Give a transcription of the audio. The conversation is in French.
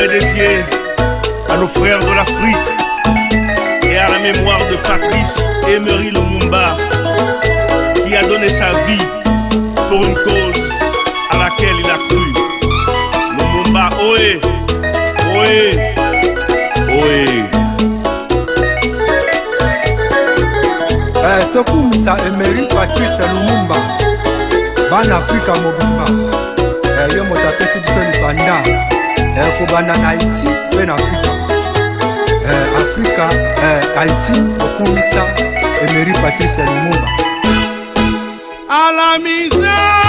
est dédiée à nos frères de l'Afrique et à la mémoire de Patrice Emery Lumumba qui a donné sa vie pour une cause à laquelle il a cru. Lumumba, ohé, ohé, ohé. Eh, tokumisa emery patrice lumumba bana afrika mobimba eh, yo moto apesi biso libanda eh, kobanda na haiti mpe na afrika. Eh, afrika eh, haiti okumisa emery patrice lumumba. À la misère